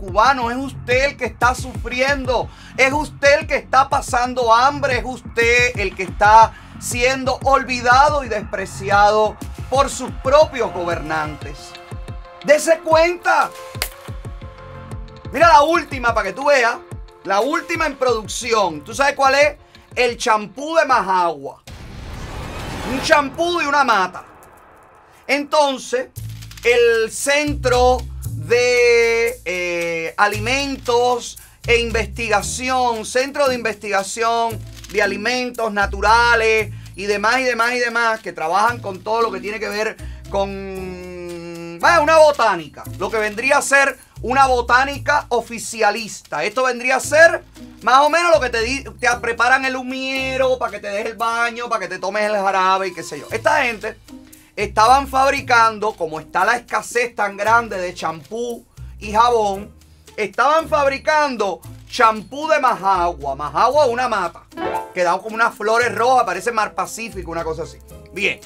cubanos, es usted el que está sufriendo, es usted el que está pasando hambre, es usted el que está siendo olvidado y despreciado por sus propios gobernantes. Dese cuenta. Mira la última para que tú veas. La última en producción. ¿Tú sabes cuál es? El champú de Majagua. Un champú y una mata. Entonces, el centro de eh, alimentos e investigación, centro de investigación de alimentos naturales y demás y demás y demás que trabajan con todo lo que tiene que ver con una botánica, lo que vendría a ser una botánica oficialista. Esto vendría a ser más o menos lo que te, te preparan el humiero para que te des el baño, para que te tomes el jarabe y qué sé yo. Esta gente estaban fabricando, como está la escasez tan grande de champú y jabón, estaban fabricando champú de majagua. Majagua una mata. Quedaron como unas flores rojas, parece mar Pacífico, una cosa así. Bien.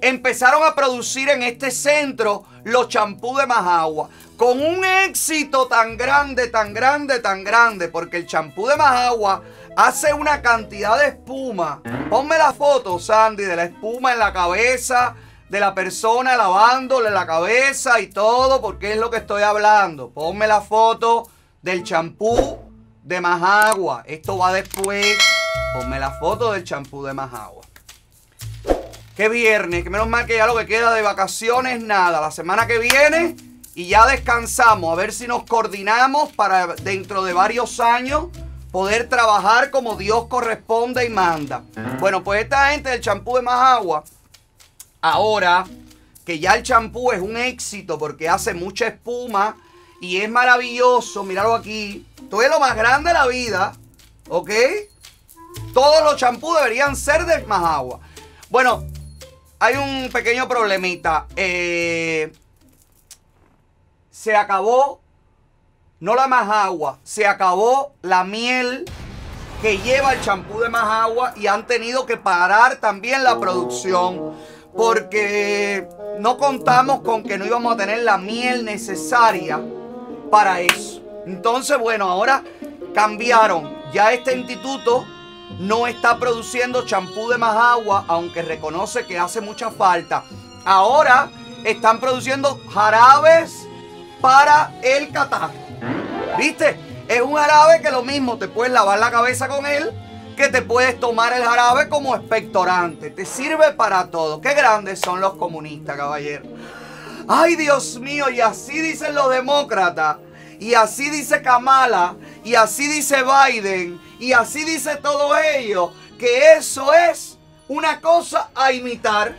Empezaron a producir en este centro los champú de majagua. Con un éxito tan grande, tan grande, tan grande. Porque el champú de majagua hace una cantidad de espuma. Ponme la foto, Sandy, de la espuma en la cabeza de la persona lavándole la cabeza y todo, porque es lo que estoy hablando. Ponme la foto del champú de Majagua. Esto va después. Ponme la foto del champú de Majagua. Que viernes, que menos mal que ya lo que queda de vacaciones, nada. La semana que viene y ya descansamos. A ver si nos coordinamos para dentro de varios años poder trabajar como Dios corresponde y manda. Bueno, pues esta gente del champú de Majagua Ahora que ya el champú es un éxito porque hace mucha espuma y es maravilloso, míralo aquí. Esto es lo más grande de la vida, ¿ok? Todos los champús deberían ser de más agua. Bueno, hay un pequeño problemita. Eh, se acabó, no la más agua, se acabó la miel que lleva el champú de más agua y han tenido que parar también la producción porque no contamos con que no íbamos a tener la miel necesaria para eso. Entonces, bueno, ahora cambiaron. Ya este instituto no está produciendo champú de más agua, aunque reconoce que hace mucha falta. Ahora están produciendo jarabes para el catarro. ¿Viste? Es un jarabe que lo mismo, te puedes lavar la cabeza con él que te puedes tomar el jarabe como expectorante. Te sirve para todo. Qué grandes son los comunistas, caballero. Ay, Dios mío, y así dicen los demócratas. Y así dice Kamala. Y así dice Biden. Y así dice todo ello. Que eso es una cosa a imitar.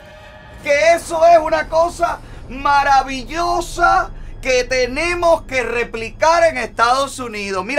Que eso es una cosa maravillosa que tenemos que replicar en Estados Unidos. Mira.